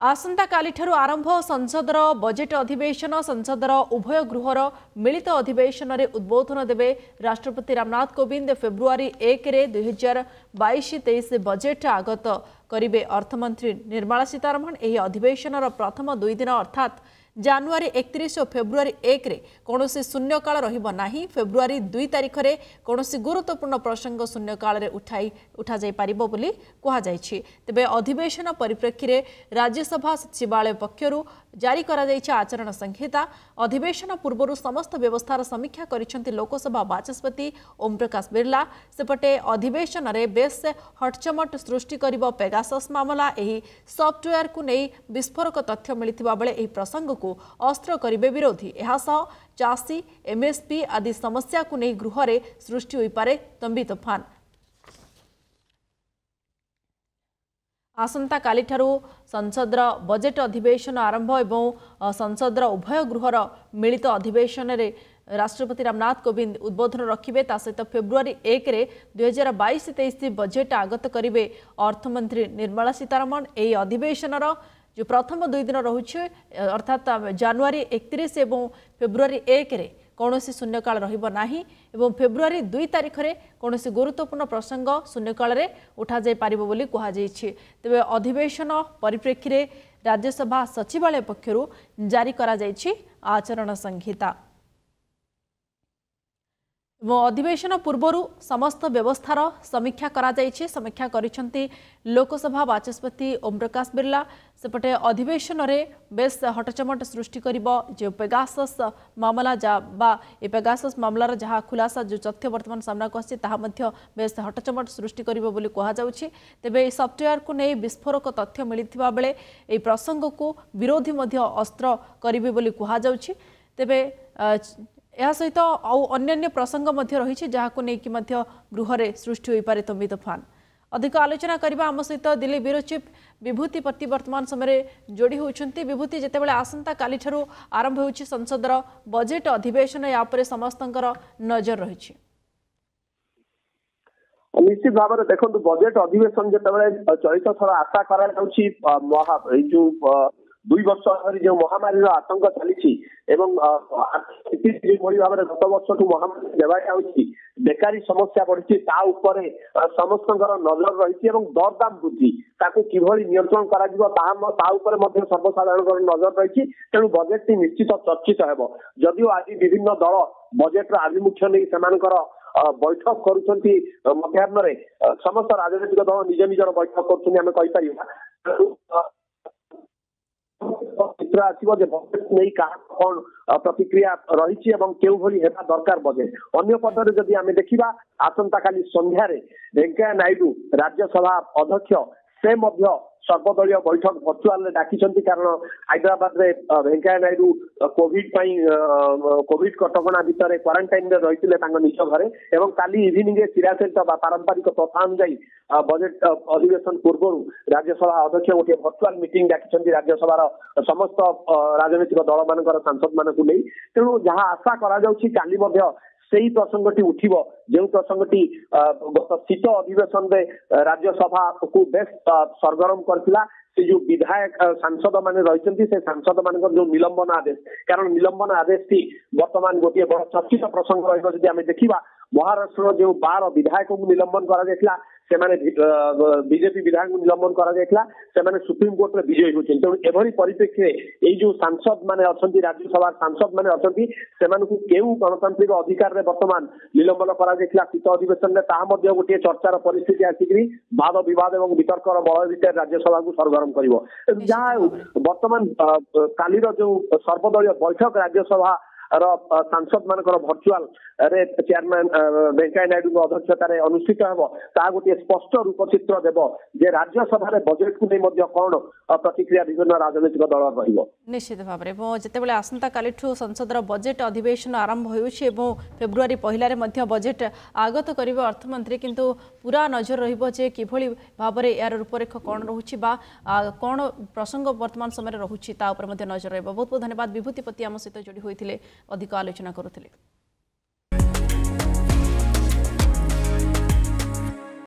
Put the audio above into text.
ଆସନ୍ତାକାଲିଠାରୁ ଆରମ୍ଭ ସଂସଦର ବଜେଟ୍ ଅଧିବେଶନ ସଂସଦର ଉଭୟ ଗୃହର ମିଳିତ ଅଧିବେଶନରେ ଉଦ୍ବୋଧନ ଦେବେ ରାଷ୍ଟ୍ରପତି ରାମନାଥ କୋବିନ୍ଦ ଫେବୃଆରୀ ଏକରେ ଦୁଇହଜାର ବାଇଶ ତେଇଶ ବଜେଟ୍ ଆଗତ କରିବେ ଅର୍ଥମନ୍ତ୍ରୀ ନିର୍ମଳା ସୀତାରମଣ। ଏହି ଅଧିବେଶନର ପ୍ରଥମ ଦୁଇ ଦିନ ଅର୍ଥାତ୍ ଜାନୁଆରୀ ଏକତିରିଶ ଓ ଫେବୃଆରୀ ଏକରେ କୌଣସି ଶୂନ୍ୟକାଳ ରହିବ ନାହିଁ। ଫେବୃଆରୀ ଦୁଇ ତାରିଖରେ କୌଣସି ଗୁରୁତ୍ୱପୂର୍ଣ୍ଣ ପ୍ରସଙ୍ଗ ଶୂନ୍ୟକାଳରେ ଉଠାଇ ଉଠାଯାଇପାରିବ ବୋଲି କୁହାଯାଇଛି। ତେବେ ଅଧିବେଶନ ପରିପ୍ରେକ୍ଷୀରେ ରାଜ୍ୟସଭା ସଚିବାଳୟ ପକ୍ଷରୁ ଜାରି କରାଯାଇଛି ଆଚରଣ ସଂହିତା। ଅଧିବେଶନ ପୂର୍ବରୁ ସମସ୍ତ ବ୍ୟବସ୍ଥାର ସମୀକ୍ଷା କରିଛନ୍ତି ଲୋକସଭା ବାଚସ୍ପତି ଓମ୍ ପ୍ରକାଶ ବିର୍ଲା। ସେପଟେ ଅଧିବେଶନରେ ବେଶ୍ ହଟଚମଟ ସୃଷ୍ଟି କରିବ ପେଗାସସ୍ ମାମଲା। ଏହି ସଫ୍ଟୱେୟାରକୁ ନେଇ ବିସ୍ଫୋରକ ତଥ୍ୟ ମିଳିଥିବା ବେଳେ ଏହି ପ୍ରସଙ୍ଗକୁ ଅସ୍ତ୍ର କରିବେ ବିରୋଧୀ। ଏହାସହ ଚାଷୀ ଏମ୍ଏସ୍ପି ଆଦି ସମସ୍ୟାକୁ ନେଇ ଗୃହରେ ସୃଷ୍ଟି ହୋଇପାରେ ତମ୍ବି ତୋଫାନ। ଆସନ୍ତାକାଲିଠାରୁ ସଂସଦର ବଜେଟ୍ ଅଧିବେଶନ ଆରମ୍ଭ ଏବଂ ସଂସଦର ଉଭୟ ଗୃହର ମିଳିତ ଅଧିବେଶନରେ ରାଷ୍ଟ୍ରପତି ରାମନାଥ କୋବିନ୍ଦ ଉଦ୍ବୋଧନ ରଖିବେ। ତା ସହିତ ଫେବୃଆରୀ ଏକରେ ଦୁଇହଜାର ବାଇଶ ତେଇଶ ବଜେଟ୍ ଆଗତ କରିବେ ଅର୍ଥମନ୍ତ୍ରୀ ନିର୍ମଳା ସୀତାରମଣ। ଏହି ଅଧିବେଶନର ଯେଉଁ ପ୍ରଥମ ଦୁଇ ଦିନ ରହୁଛି ଅର୍ଥାତ୍ ଜାନୁଆରୀ ଏକତିରିଶ ଏବଂ ଫେବୃଆରୀ ଏକରେ କୌଣସି ଶୂନ୍ୟକାଳ ରହିବ ନାହିଁ ଏବଂ ଫେବୃଆରୀ ଦୁଇ ତାରିଖରେ କୌଣସି ଗୁରୁତ୍ୱପୂର୍ଣ୍ଣ ପ୍ରସଙ୍ଗ ଶୂନ୍ୟକାଳରେ ଉଠାଯାଇପାରିବ ବୋଲି କୁହାଯାଇଛି। ତେବେ ଅଧିବେଶନ ପରିପ୍ରେକ୍ଷୀରେ ରାଜ୍ୟସଭା ସଚିବାଳୟ ପକ୍ଷରୁ ଜାରି କରାଯାଇଛି ଏବଂ ଅଧିବେଶନ ପୂର୍ବରୁ ସମସ୍ତ ବ୍ୟବସ୍ଥାର ସମୀକ୍ଷା କରାଯାଇଛି। ସମୀକ୍ଷା କରିଛନ୍ତି ଲୋକସଭା ବାଚସ୍ପତି ଓମ୍ ପ୍ରକାଶ ବିର୍ଲା। ସେପଟେ ଅଧିବେଶନରେ ବେଶ୍ ହଟଚମଟ ସୃଷ୍ଟି କରିବ ଯେଉଁ ପେଗାସସ୍ ମାମଲା ବା ଏ ପେଗାସସ୍ ମାମଲାର ଯାହା ଖୁଲାସା ଯେଉଁ ତଥ୍ୟ ବର୍ତ୍ତମାନ ସାମ୍ନାକୁ ଆସିଛି ତାହା ମଧ୍ୟ ବେଶ୍ ହଟଚମଟ ସୃଷ୍ଟି କରିବ ବୋଲି କୁହାଯାଉଛି। ତେବେ ଏହି ସଫ୍ଟୱେୟାରକୁ ନେଇ ବିସ୍ଫୋରକ ତଥ୍ୟ ମିଳିଥିବା ବେଳେ ଏହି ପ୍ରସଙ୍ଗକୁ ବିରୋଧୀ ମଧ୍ୟ ଅସ୍ତ୍ର କରିବେ ବୋଲି କୁହାଯାଉଛି। ତେବେ ଏହା ସହିତ ଆଉ ଅନ୍ୟାନ୍ୟ ପ୍ରସଙ୍ଗ ମଧ୍ୟ ରହିଛି ଯାହାକୁ ନେଇକି ମଧ୍ୟ ଗୃହରେ ସୃଷ୍ଟି ହୋଇପାରେ ତମ୍ବି ତୋଫାନ। ଅଧିକ ଆଲୋଚନା କରିବା ଆମ ସହିତ ଦିଲ୍ଲୀ ବ୍ୟୁରୋ ଚିଫ୍ ବିଭୂତି ପ୍ରତି ବର୍ତ୍ତମାନ ସମୟରେ ଯୋଡ଼ି ହେଉଛନ୍ତି ବିଭୂତି ଯେତେବେଳେ ଆସନ୍ତାକାଲିଠାରୁ ଆରମ୍ଭ ହେଉଛି ସଂସଦର ବଜେଟ୍ ଅଧିବେଶନ ଏହା ଉପରେ ସମସ୍ତଙ୍କର ନଜର ରହିଛି। ନିଶ୍ଚିତ ଭାବରେ ଦେଖନ୍ତୁ ବଜେଟ୍ ଅଧିବେଶନ ଯେତେବେଳେ ଚଳିତ ଥର ଆଶା କରାଯାଉଛି ଏଇ ଯୋଉ ଦୁଇ ବର୍ଷ ଧରି ଯେଉଁ ମହାମାରୀର ଆତଙ୍କ ଚାଲିଛି ଏବଂ ସ୍ଥିତି ଯେଭଳି ଭାବରେ ଗତ ବର୍ଷଠୁ ମହାମାରୀ ଦେବାଯାଉଛି ବେକାରୀ ସମସ୍ୟା ବଢିଛି ତା ଉପରେ ସମସ୍ତଙ୍କର ନଜର ରହିଛି ଏବଂ ଦରଦାମ ବୃଦ୍ଧି। ତାକୁ କିଭଳି ନିୟନ୍ତ୍ରଣ କରାଯିବ ତାହା ତା ଉପରେ ମଧ୍ୟ ସର୍ବସାଧାରଣଙ୍କର ନଜର ରହିଛି ତେଣୁ ବଜେଟଟି ନିଶ୍ଚିତ ଚର୍ଚ୍ଚିତ ହେବ। ଯଦିଓ ଆଜି ବିଭିନ୍ନ ଦଳ ବଜେଟର ଆଭିମୁଖ୍ୟ ନେଇ ସେମାନଙ୍କର ବୈଠକ କରୁଛନ୍ତି ମଧ୍ୟାହ୍ନରେ ସମସ୍ତ ରାଜନୈତିକ ଦଳ ନିଜ ନିଜର ବୈଠକ କରୁଛନ୍ତି ଆମେ କହିପାରିବା। ଚିତ୍ର ଆସିବ ଯେ ବଜେଟ ନେଇ କାହାର କଣ ପ୍ରତିକ୍ରିୟା ରହିଛି ଏବଂ କେଉଁଭଳି ହେବା ଦରକାର ବଜେଟ ଅନ୍ୟ ପଟରେ ଯଦି ଆମେ ଦେଖିବା ଆସନ୍ତାକାଲି ସନ୍ଧ୍ୟାରେ ଭେଙ୍କୟା ନାଇଡୁ ରାଜ୍ୟସଭା ଅଧ୍ୟକ୍ଷ ସେ ମଧ୍ୟ ସର୍ବଦଳୀୟ ବୈଠକ ଭର୍ଚୁଆଲରେ ଡାକିଛନ୍ତି କାରଣ ହାଇଦ୍ରାବାଦରେ ଭେଙ୍କୟା ନାଇଡୁ କୋଭିଡ ପାଇଁ କୋଭିଡ କଟକଣା ଭିତରେ କ୍ୱାରେଣ୍ଟାଇନରେ ରହିଥିଲେ ତାଙ୍କ ନିଜ ଘରେ ଏବଂ କାଲି ଇଭିନିଂରେ ଚିରାଚରିତ ବା ପାରମ୍ପରିକ ପ୍ରଥା ଅନୁଯାୟୀ ବଜେଟ ଅଧିବେଶନ ପୂର୍ବରୁ ରାଜ୍ୟସଭା ଅଧ୍ୟକ୍ଷ ଗୋଟିଏ ଭର୍ଚୁଆଲ ମିଟିଂ ଡାକିଛନ୍ତି ରାଜ୍ୟସଭାର ସମସ୍ତ ରାଜନୈତିକ ଦଳମାନଙ୍କର ସାଂସଦ ମାନଙ୍କୁ ନେଇ। ତେଣୁ ଯାହା ଆଶା କରାଯାଉଛି କାଲି ମଧ୍ୟ ସେଇ ପ୍ରସଙ୍ଗଟି ଉଠିବ ଯେଉଁ ପ୍ରସଙ୍ଗଟି ଗତ ଶୀତ ଅଧିବେଶନରେ ରାଜ୍ୟସଭାକୁ ବେଶ ସରଗରମ କରିଥିଲା ସେ ଯୋଉ ବିଧାୟକ ସାଂସଦ ମାନେ ରହିଛନ୍ତି ସେ ସାଂସଦ ମାନଙ୍କର ଯୋଉ ନିଲମ୍ବନ ଆଦେଶ କାରଣ ନିଲମ୍ବନ ଆଦେଶଟି ବର୍ତ୍ତମାନ ଗୋଟିଏ ବଡ ଚର୍ଚ୍ଚିତ ପ୍ରସଙ୍ଗ ରହିବ ଯଦି ଆମେ ଦେଖିବା ମହାରାଷ୍ଟ୍ରର ଯେଉଁ ବାର ବିଧାୟକଙ୍କୁ ନିଲମ୍ବନ କରାଯାଇଥିଲା ସେମାନେ ବିଜେପି ବିଧାୟକଙ୍କୁ ନିଲମ୍ବନ କରାଯାଇଥିଲା। ସେମାନେ ସୁପ୍ରିମକୋର୍ଟରେ ବିଜୟୀ ହୋଇଛନ୍ତି। ତେଣୁ ଏଭଳି ପରିପ୍ରେକ୍ଷୀରେ ଏଇ ଯୋଉ ସାଂସଦ ମାନେ ଅଛନ୍ତି ରାଜ୍ୟସଭାର ସାଂସଦ ମାନେ ଅଛନ୍ତି ସେମାନଙ୍କୁ କେଉଁ ଗଣତାନ୍ତ୍ରିକ ଅଧିକାରରେ ବର୍ତ୍ତମାନ ନିଲମ୍ବନ କରାଯାଇଥିଲା ଶୀତ ଅଧିବେଶନରେ ତାହା ମଧ୍ୟ ଗୋଟିଏ ଚର୍ଚ୍ଚାର ପରିସ୍ଥିତି ଆସିକିରି ବାଦ ବିବାଦ ଏବଂ ବିତର୍କର ବଳ ଭିତରେ ରାଜ୍ୟସଭାକୁ ସରଗରମ କରିବ। ଯାହା ହେଉ ବର୍ତ୍ତମାନ କାଲିର ଯୋଉ ସର୍ବଦଳୀୟ ବୈଠକ ରାଜ୍ୟସଭା ର ସାଂସଦ ମାନଙ୍କର ଭର୍ଚୁଆଲ ରେ ଚେୟାରମ୍ୟାନ ଭେଙ୍କୟା ନାଇଡୁଙ୍କ ଅଧ୍ୟକ୍ଷତାରେ ଅନୁଷ୍ଠିତ ହେବ ତାହା ଗୋଟିଏ ସ୍ପଷ୍ଟ ରୂପଚିତ୍ର ଦେବ ଯେ ରାଜ୍ୟସଭାରେ ବଜେଟକୁ ନେଇ ମଧ୍ୟ କଣ ପ୍ରତିକ୍ରିୟା ବିଭିନ୍ନ ରାଜନୈତିକ ଦଳ ରହିବ। ନିଶ୍ଚିତ ଭାବରେ ଏବଂ ଯେତେବେଳେ ଆସନ୍ତାକାଲିଠୁ ସଂସଦର ବଜେଟ୍ ଅଧିବେଶନ ଆରମ୍ଭ ହେଉଛି ଏବଂ ଫେବୃଆରୀ ପହିଲାରେ ମଧ୍ୟ ବଜେଟ୍ ଆଗତ କରିବେ ଅର୍ଥମନ୍ତ୍ରୀ କିନ୍ତୁ ପୁରା ନଜର ରହିବ ଯେ କିଭଳି ଭାବରେ ଏହାର ରୂପରେଖ କ'ଣ ରହୁଛି ବା କ'ଣ ପ୍ରସଙ୍ଗ ବର୍ତ୍ତମାନ ସମୟରେ ରହୁଛି ତା ଉପରେ ମଧ୍ୟ ନଜର ରହିବ। ବହୁତ ବହୁତ ଧନ୍ୟବାଦ ବିଭୂତି ପତି ଆମ ସହିତ ଯୋଡ଼ି ହୋଇଥିଲେ। ଅଧିକ ଆଲୋଚନା କରୁଥିଲେ